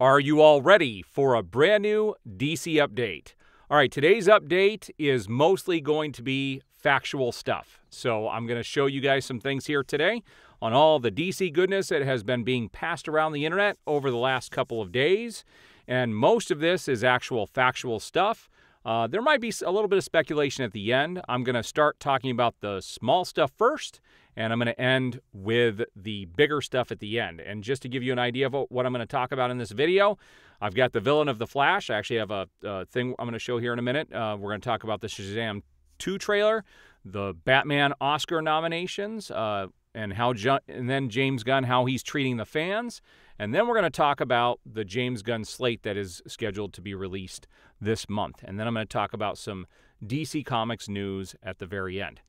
Are you all ready for a brand new DC update? All right, today's update is mostly going to be factual stuff. So I'm going to show you guys some things here today on all the DC goodness that has been being passed around the internet over the last couple of days. And most of this is actual factual stuff. Uh, there might be a little bit of speculation at the end. I'm going to start talking about the small stuff first, and I'm going to end with the bigger stuff at the end. And just to give you an idea of what I'm going to talk about in this video, I've got the villain of the Flash. I actually have a, a thing I'm going to show here in a minute. Uh, we're going to talk about the Shazam 2 trailer, the Batman Oscar nominations, uh, and how and then James Gunn how he's treating the fans, and then we're going to talk about the James Gunn slate that is scheduled to be released this month, and then I'm going to talk about some DC Comics news at the very end.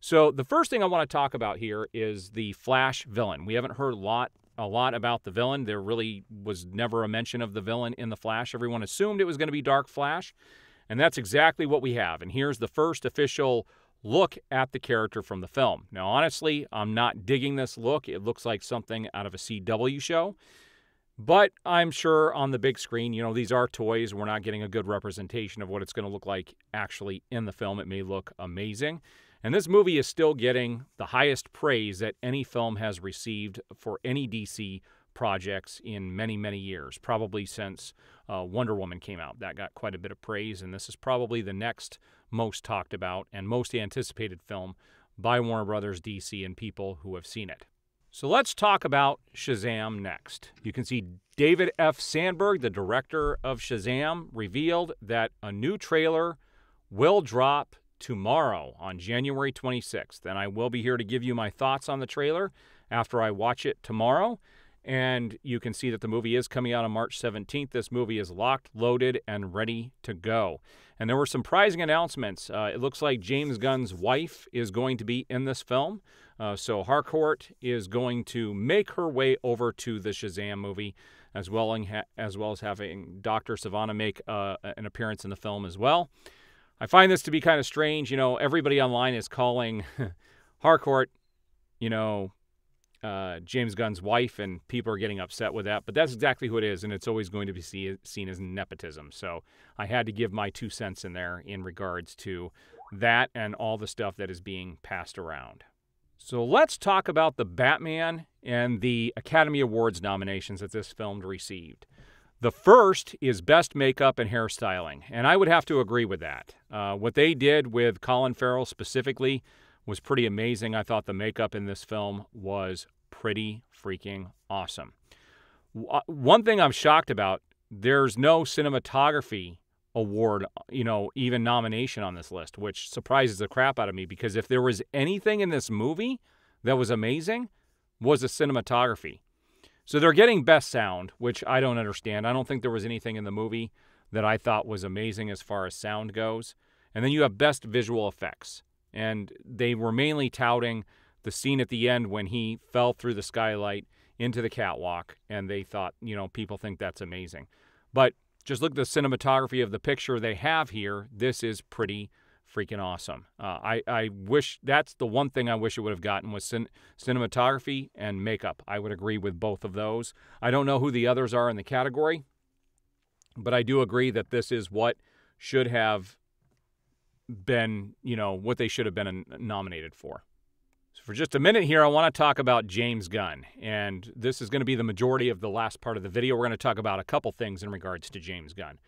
So the first thing I want to talk about here is the Flash villain. We haven't heard a lot a lot about the villain. There really was never a mention of the villain in the Flash. Everyone assumed it was going to be Dark Flash, and that's exactly what we have. And here's the first official look at the character from the film. Now, honestly, I'm not digging this look. It looks like something out of a CW show. But I'm sure on the big screen, you know, these are toys. We're not getting a good representation of what it's going to look like actually in the film. It may look amazing. And this movie is still getting the highest praise that any film has received for any DC projects in many, many years, probably since uh, Wonder Woman came out. That got quite a bit of praise, and this is probably the next most talked about and most anticipated film by Warner Brothers DC and people who have seen it. So let's talk about Shazam next. You can see David F. Sandberg, the director of Shazam, revealed that a new trailer will drop tomorrow on January 26th. And I will be here to give you my thoughts on the trailer after I watch it tomorrow. And you can see that the movie is coming out on March 17th. This movie is locked, loaded, and ready to go. And there were some surprising announcements. Uh, it looks like James Gunn's wife is going to be in this film. Uh, so Harcourt is going to make her way over to the Shazam movie, as well, as, well as having Dr. Savannah make uh, an appearance in the film as well. I find this to be kind of strange. You know, everybody online is calling Harcourt, you know, uh, James Gunn's wife, and people are getting upset with that. But that's exactly who it is, and it's always going to be see, seen as nepotism. So I had to give my two cents in there in regards to that and all the stuff that is being passed around. So let's talk about the Batman and the Academy Awards nominations that this film received. The first is best makeup and hairstyling, and I would have to agree with that. Uh, what they did with Colin Farrell specifically was pretty amazing. I thought the makeup in this film was pretty freaking awesome. Uh, one thing I'm shocked about there's no cinematography award, you know, even nomination on this list, which surprises the crap out of me because if there was anything in this movie that was amazing, was the cinematography. So they're getting best sound, which I don't understand. I don't think there was anything in the movie that I thought was amazing as far as sound goes. And then you have best visual effects. And they were mainly touting the scene at the end when he fell through the skylight into the catwalk. And they thought, you know, people think that's amazing. But just look at the cinematography of the picture they have here. This is pretty freaking awesome. Uh, I, I wish that's the one thing I wish it would have gotten was cin- cinematography and makeup. I would agree with both of those. I don't know who the others are in the category, but I do agree that this is what should have been, you know, what they should have been nominated for. So for just a minute here, I want to talk about James Gunn. And this is going to be the majority of the last part of the video. We're going to talk about a couple things in regards to James Gunn.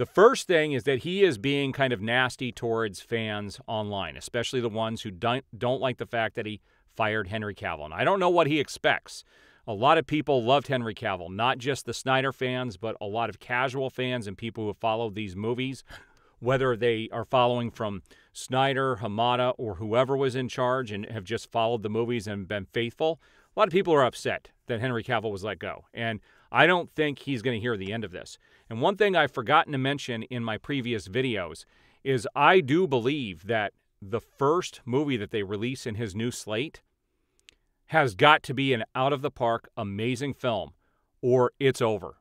The first thing is that he is being kind of nasty towards fans online, especially the ones who don't, don't like the fact that he fired Henry Cavill. And I don't know what he expects. A lot of people loved Henry Cavill, not just the Snyder fans, but a lot of casual fans and people who have followed these movies, whether they are following from Snyder, Hamada, or whoever was in charge and have just followed the movies and been faithful. A lot of people are upset that Henry Cavill was let go. And I don't think he's going to hear the end of this. And one thing I've forgotten to mention in my previous videos is I do believe that the first movie that they release in his new slate has got to be an out of the park, amazing film, or it's over.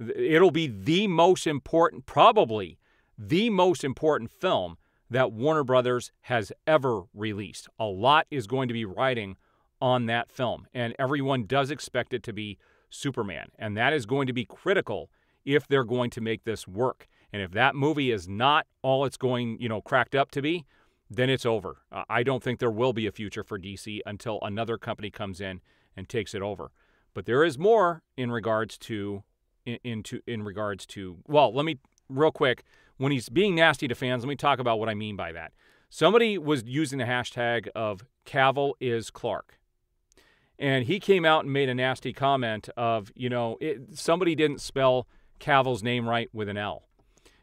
It'll be the most important, probably the most important film that Warner Brothers has ever released. A lot is going to be riding on that film, and everyone does expect it to be Superman. And that is going to be critical if they're going to make this work. And if that movie is not all it's going, you know, cracked up to be, then it's over. Uh, I don't think there will be a future for DC until another company comes in and takes it over. But there is more in regards to in, into in regards to well, let me real quick when he's being nasty to fans, let me talk about what I mean by that. Somebody was using the hashtag of Cavill is Clark. And he came out and made a nasty comment of, you know, it, somebody didn't spell Cavill's name right with an L,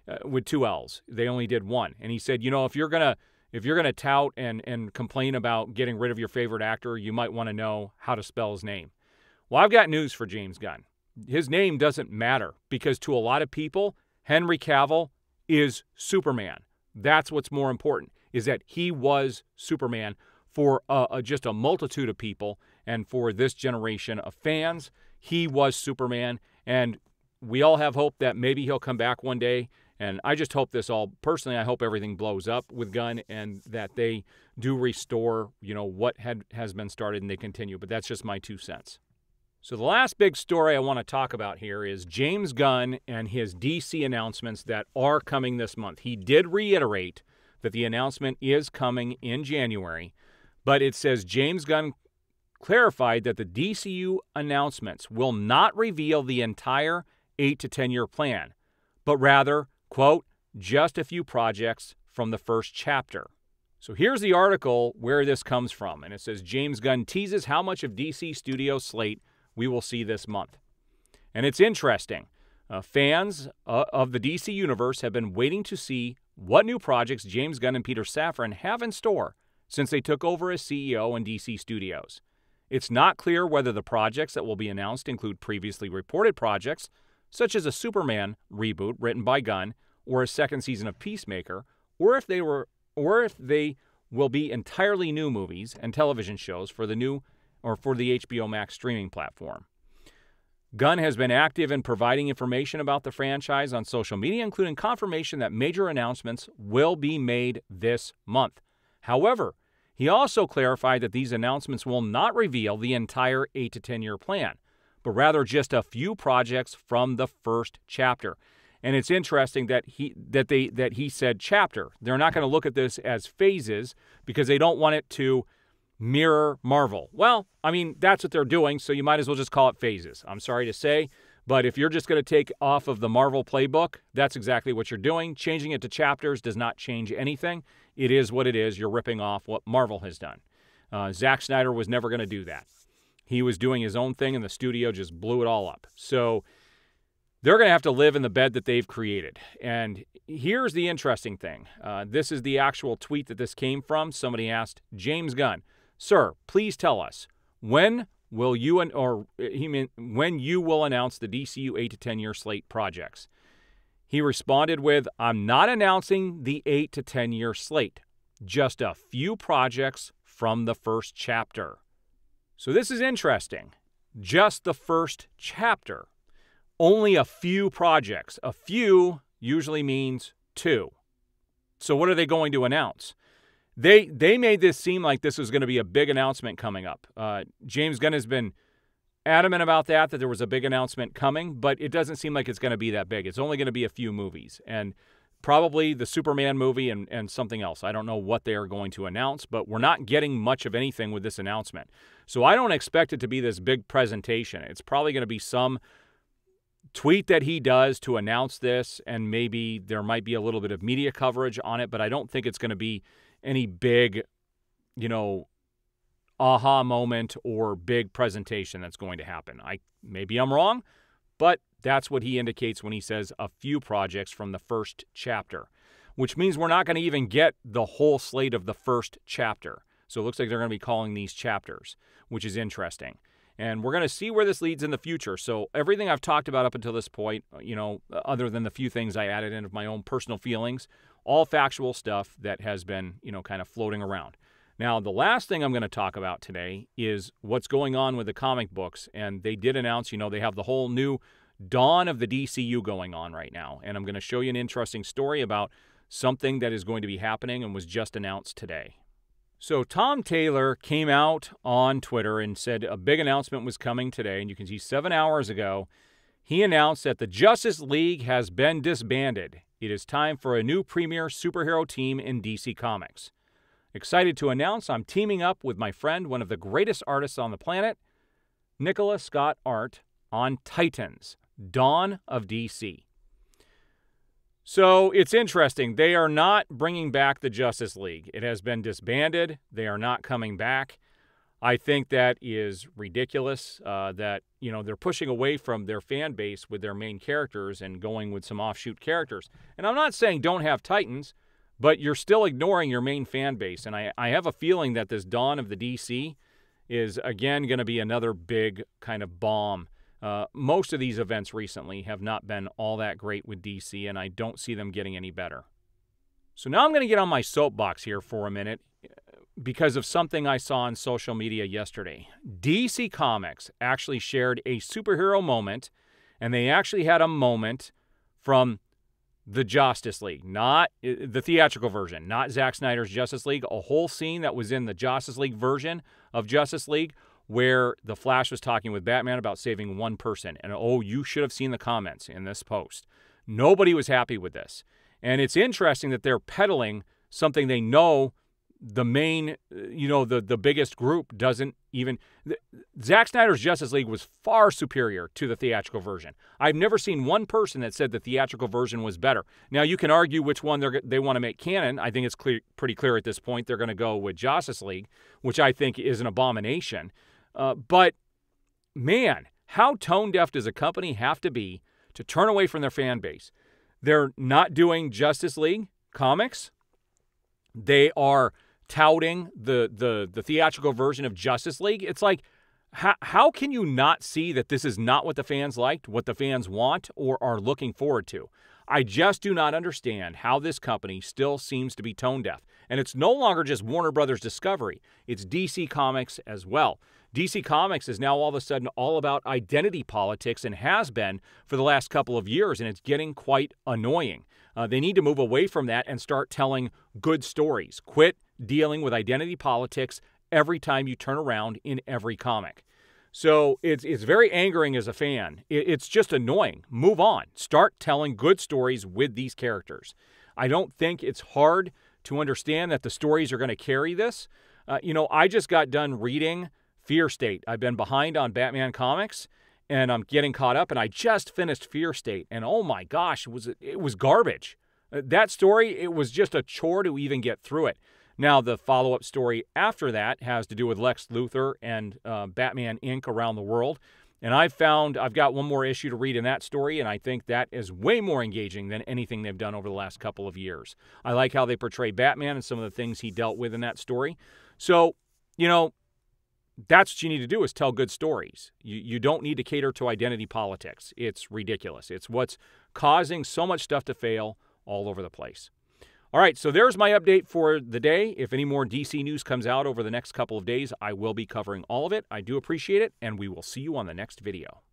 uh, with two L's. They only did one. And he said, you know, if you're gonna if you're gonna tout and and complain about getting rid of your favorite actor, you might want to know how to spell his name. Well, I've got news for James Gunn. His name doesn't matter because to a lot of people, Henry Cavill is Superman. That's what's more important is that he was Superman for just a multitude of people and for this generation of fans. He was Superman, and we all have hope that maybe he'll come back one day. And I just hope this all personally. I hope everything blows up with Gunn and that they do restore, you know, what had has been started and they continue. But that's just my two cents. So the last big story I want to talk about here is James Gunn and his DC announcements that are coming this month. He did reiterate that the announcement is coming in January, but it says James Gunn clarified that the DCU announcements will not reveal the entire 8 to 10 year plan, but rather, quote, just a few projects from the first chapter. So here's the article where this comes from, and it says James Gunn teases how much of DC Studio slate we will see this month. And it's interesting. Uh, fans uh, of the DC Universe have been waiting to see what new projects James Gunn and Peter Safran have in store since they took over as CEO in DC Studios. It's not clear whether the projects that will be announced include previously reported projects, such as a Superman reboot written by Gunn or a second season of Peacemaker, or if they were or if they will be entirely new movies and television shows for the new or for the HBO Max streaming platform. Gunn has been active in providing information about the franchise on social media, including confirmation that major announcements will be made this month. However, he also clarified that these announcements will not reveal the entire 8 to 10 year plan, but rather just a few projects from the first chapter. And it's interesting that he that they that he said chapter. They're not going to look at this as phases because they don't want it to mirror Marvel. Well, I mean, that's what they're doing, so you might as well just call it phases. I'm sorry to say, but if you're just going to take off of the Marvel playbook, that's exactly what you're doing. Changing it to chapters does not change anything. It is what it is. You're ripping off what Marvel has done. Uh, Zack Snyder was never going to do that. He was doing his own thing, and the studio just blew it all up. So they're going to have to live in the bed that they've created. And here's the interesting thing uh, this is the actual tweet that this came from. Somebody asked James Gunn, Sir, please tell us when will you and or he mean when you will announce the DCU 8 to 10 year slate projects. He responded with, "I'm not announcing the 8 to 10 year slate, just a few projects from the first chapter." So this is interesting. Just the first chapter. Only a few projects. A few usually means two. So what are they going to announce? they they made this seem like this was going to be a big announcement coming up. Uh, James Gunn has been adamant about that that there was a big announcement coming, but it doesn't seem like it's going to be that big. It's only going to be a few movies and probably the Superman movie and, and something else. I don't know what they are going to announce, but we're not getting much of anything with this announcement. So I don't expect it to be this big presentation. It's probably going to be some tweet that he does to announce this, and maybe there might be a little bit of media coverage on it, but I don't think it's going to be any big, you know, aha moment or big presentation that's going to happen. I maybe I'm wrong, but that's what he indicates when he says a few projects from the first chapter, which means we're not going to even get the whole slate of the first chapter. So it looks like they're going to be calling these chapters, which is interesting. And we're going to see where this leads in the future. So everything I've talked about up until this point, uh, you know, other than the few things I added in of my own personal feelings, all factual stuff that has been, you know, kind of floating around. Now, the last thing I'm going to talk about today is what's going on with the comic books. And they did announce, you know, they have the whole new dawn of the DCU going on right now. And I'm going to show you an interesting story about something that is going to be happening and was just announced today. So, Tom Taylor came out on Twitter and said a big announcement was coming today. And you can see seven hours ago, he announced that the Justice League has been disbanded. It is time for a new premier superhero team in DC Comics. Excited to announce I'm teaming up with my friend, one of the greatest artists on the planet, Nicola Scott Art, on Titans, Dawn of DC. So it's interesting. They are not bringing back the Justice League. It has been disbanded. They are not coming back. I think that is ridiculous. Uh, that you know they're pushing away from their fan base with their main characters and going with some offshoot characters. And I'm not saying don't have Titans, but you're still ignoring your main fan base. And I, I have a feeling that this dawn of the DC is again going to be another big kind of bomb uh, most of these events recently have not been all that great with DC, and I don't see them getting any better. So now I'm going to get on my soapbox here for a minute because of something I saw on social media yesterday. DC Comics actually shared a superhero moment, and they actually had a moment from the Justice League, not uh, the theatrical version, not Zack Snyder's Justice League, a whole scene that was in the Justice League version of Justice League where the Flash was talking with Batman about saving one person. And oh, you should have seen the comments in this post. Nobody was happy with this. And it's interesting that they're peddling something they know the main, you know, the, the biggest group doesn't even. The, Zack Snyder's Justice League was far superior to the theatrical version. I've never seen one person that said the theatrical version was better. Now, you can argue which one they they want to make canon. I think it's clear, pretty clear at this point they're going to go with Justice League, which I think is an abomination. Uh, but man, how tone deaf does a company have to be to turn away from their fan base? They're not doing Justice League comics. They are touting the the the theatrical version of Justice League. It's like how, how can you not see that this is not what the fans liked, what the fans want, or are looking forward to? I just do not understand how this company still seems to be tone deaf. And it's no longer just Warner Brothers Discovery, it's DC Comics as well. DC Comics is now all of a sudden all about identity politics and has been for the last couple of years, and it's getting quite annoying. Uh, they need to move away from that and start telling good stories. Quit dealing with identity politics every time you turn around in every comic. So it's it's very angering as a fan. It, it's just annoying. Move on. Start telling good stories with these characters. I don't think it's hard to understand that the stories are going to carry this. Uh, you know, I just got done reading Fear State. I've been behind on Batman comics and I'm getting caught up and I just finished Fear State and oh my gosh, it was it was garbage. Uh, that story, it was just a chore to even get through it. Now, the follow up story after that has to do with Lex Luthor and uh, Batman Inc. around the world. And I've found I've got one more issue to read in that story, and I think that is way more engaging than anything they've done over the last couple of years. I like how they portray Batman and some of the things he dealt with in that story. So, you know, that's what you need to do is tell good stories. You, you don't need to cater to identity politics. It's ridiculous. It's what's causing so much stuff to fail all over the place. All right, so there's my update for the day. If any more DC news comes out over the next couple of days, I will be covering all of it. I do appreciate it, and we will see you on the next video.